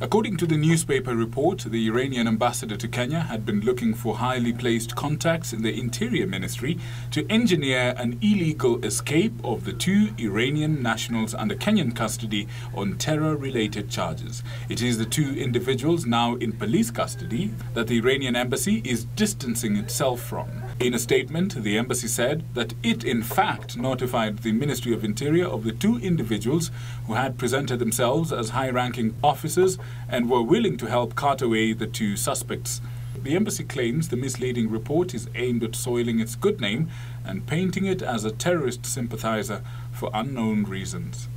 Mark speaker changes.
Speaker 1: According to the newspaper report, the Iranian ambassador to Kenya had been looking for highly placed contacts in the Interior Ministry to engineer an illegal escape of the two Iranian nationals under Kenyan custody on terror related charges. It is the two individuals now in police custody that the Iranian embassy is distancing itself from. In a statement, the embassy said that it in fact notified the Ministry of Interior of the two individuals who had presented themselves as high ranking officers and were willing to help cart away the two suspects. The embassy claims the misleading report is aimed at soiling its good name and painting it as a terrorist sympathizer for unknown reasons.